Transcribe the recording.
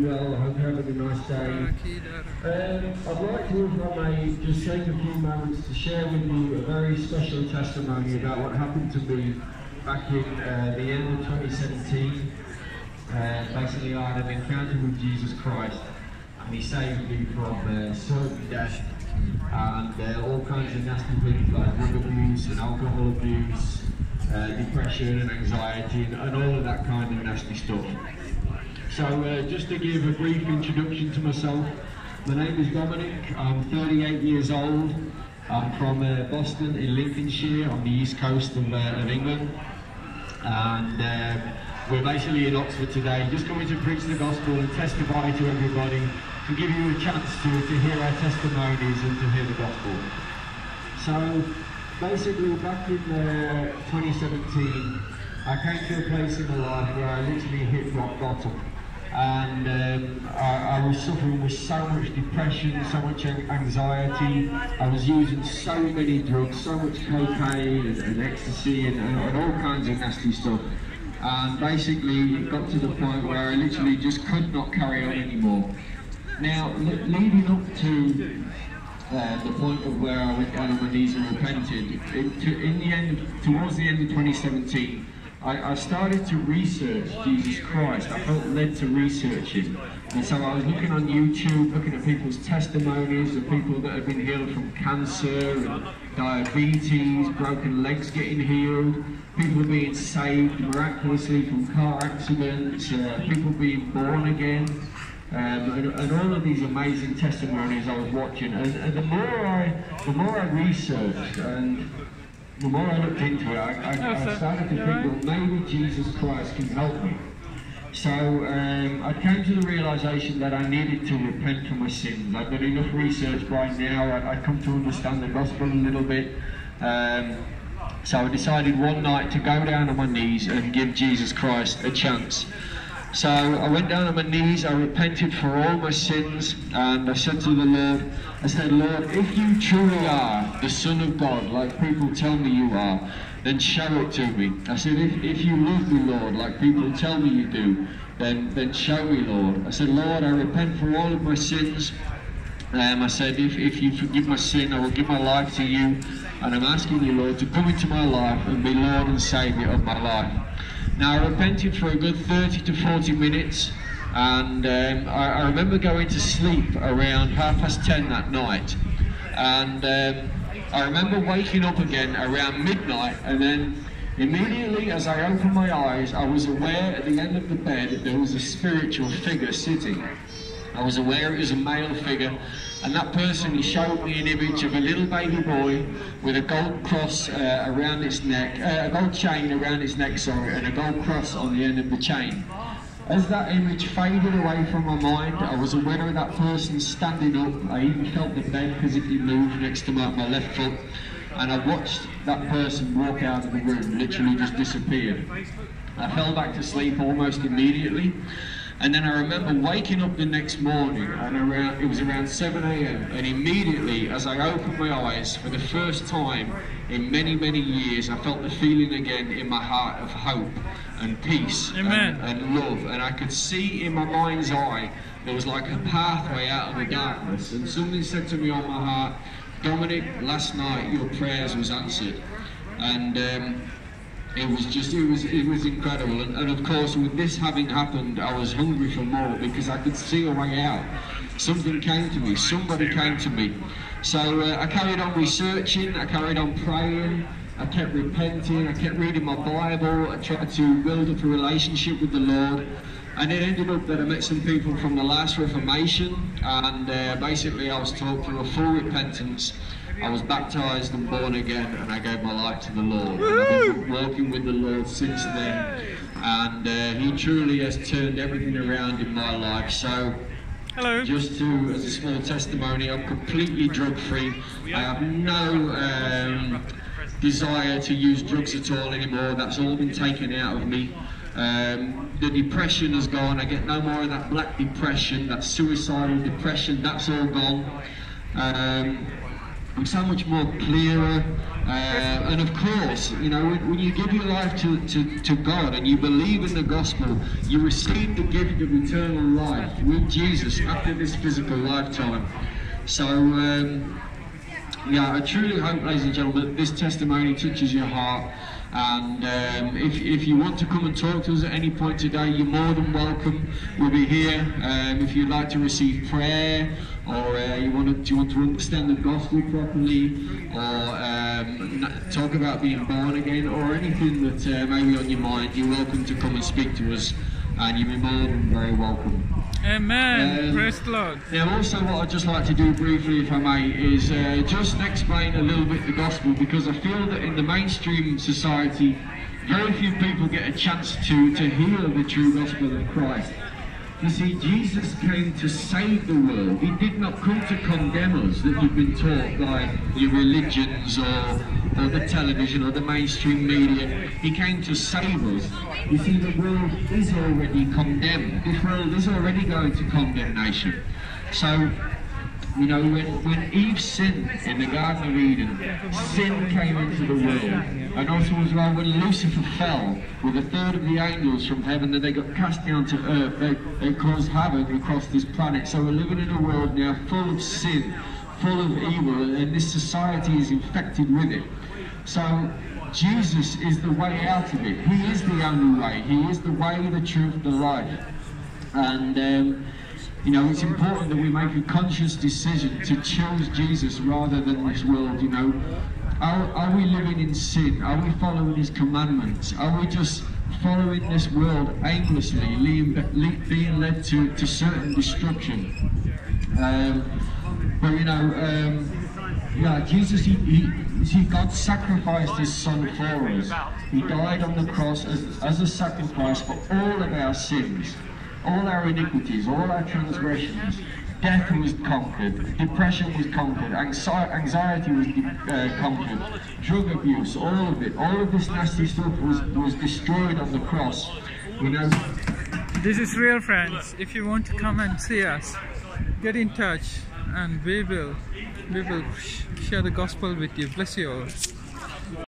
you well. I hope you're having a nice day. Um, I'd like to, if I may, just take a few moments to share with you a very special testimony about what happened to me back in uh, the end of 2017. Uh, basically, I had an encounter with Jesus Christ, and He saved me from uh, certain death and uh, all kinds of nasty things like drug abuse and alcohol abuse, uh, depression and anxiety, and, and all of that kind of nasty stuff. So uh, just to give a brief introduction to myself, my name is Dominick, I'm 38 years old, I'm from uh, Boston in Lincolnshire on the east coast of, uh, of England. And um, we're basically in Oxford today just coming to preach the gospel and testify to everybody to give you a chance to, to hear our testimonies and to hear the gospel. So basically back in uh, 2017 I came to a place in my life where I literally hit rock bottom and um, I, I, was suffering with so much depression, so much anxiety. I was using so many drugs, so much cocaine and, and ecstasy and, and, all kinds of nasty stuff. And basically, got to the point where I literally just could not carry on anymore. Now, leading up to uh, the point of where I went down on my knees and repented, to, in the end, towards the end of 2017, I, I, started to research Jesus Christ. I felt led to research him. And so I was looking on YouTube, looking at people's testimonies of people that have been healed from cancer and diabetes, broken legs getting healed, people being saved miraculously from car accidents, uh, people being born again. Um, and, and, all of these amazing testimonies I was watching, and, and the more I, the more I researched, and the more I looked into it, I, I, I started to think, well, maybe Jesus Christ can help me. So um, I came to the realization that I needed to repent for my sins. I'd done enough research by now. I, would come to understand the gospel a little bit. Um, so I decided one night to go down on my knees and give Jesus Christ a chance. So I went down on my knees, I repented for all my sins, and I said to the Lord, I said, Lord, if you truly are the Son of God, like people tell me you are, then show it to me. I said, if, if you love me, Lord, like people tell me you do, then, then show me, Lord. I said, Lord, I repent for all of my sins. Um, I said, if, if you forgive my sin, I will give my life to you. And I'm asking you, Lord, to come into my life and be Lord and Saviour of my life. Now, I repented for a good 30 to 40 minutes, and um, I, I, remember going to sleep around half past 10 that night. And um, I remember waking up again around midnight, and then immediately as I opened my eyes, I was aware at the end of the bed there was a spiritual figure sitting. I was aware it was a male figure, and that person showed me an image of a little baby boy with a gold cross uh, around its neck, uh, a gold chain around his neck, sorry, and a gold cross on the end of the chain. As that image faded away from my mind, I was aware of that person standing up. I even felt the bed physically move next to my, my left foot, and I watched that person walk out of the room, literally just disappear. I fell back to sleep almost immediately. And then I remember waking up the next morning, and around, it was around 7 a.m. And immediately, as I opened my eyes for the first time in many, many years, I felt the feeling again in my heart of hope and peace and, and, love. And I could see in my mind's eye there was like a pathway out of the darkness. And something said to me on my heart, Dominick, last night your prayers was answered. And um, it was just it was it was incredible. And, and, of course with this having happened I was hungry for more because I could see a way out. Something came to me. Somebody came to me. So uh, I carried on researching. I carried on praying. I kept repenting. I kept reading my Bible. I tried to build up a relationship with the Lord. And it ended up that I met some people from the last Reformation. And uh, basically I was taught through a full repentance I was baptized and born again, and I gave my life to the Lord. And I've been walking with the Lord since then, and uh, He truly has turned everything around in my life. So, Hello. just to, as a small testimony, I'm completely drug free. I have no um, desire to use drugs at all anymore. That's all been taken out of me. Um, the depression has gone. I get no more of that black depression, that suicidal depression. That's all gone. Um, so much more clearer. Uh, and of course, you know, when, when, you give your life to, to, to God and you believe in the gospel, you receive the gift of eternal life with Jesus after this physical lifetime. So, um, yeah, I truly hope, ladies and gentlemen, this testimony touches your heart. And um, if, if you want to come and talk to us at any point today, you're more than welcome. We'll be here. Um, if you'd like to receive prayer, or uh, you want to, do you want to understand the gospel properly, or um, talk about being born again, or anything that uh, may be on your mind, you're welcome to come and speak to us, and you're more than very welcome. Amen. Um, Praise the Lord. Now, also, what I'd just like to do briefly, if I may, is uh, just explain a little bit the gospel because I feel that in the mainstream society, very few people get a chance to, to hear the true gospel of Christ. You see, Jesus came to save the world. He did not come to condemn us that you've been taught by your religions or, the television or the mainstream media. He came to save us. You see, the world is already condemned. This world is already going to condemnation. So you know, when, when Eve sinned in the Garden of Eden, sin came into the world. And also as well, when Lucifer fell with a third of the angels from heaven, that they got cast down to earth, they, they caused havoc across this planet. So we're living in a world now full of sin, full of evil, and this society is infected with it. So Jesus is the way out of it. He is the only way. He is the way, the truth, the life. And um, you know, it's important that we make a conscious decision to choose Jesus rather than this world, you know. Are, are we living in sin? Are we following his commandments? Are we just following this world aimlessly, being led to, to certain destruction? Um, but, you know, um, yeah, Jesus, he, he, God sacrificed his son for us. He died on the cross as, as a sacrifice for all of our sins all our iniquities, all our transgressions. Death was conquered, depression was conquered, anxiety was uh, conquered, drug abuse, all of it, all of this nasty stuff was, was destroyed on the cross. You know. This is real, friends. If you want to come and see us, get in touch, and we will, we will share the gospel with you. Bless you all.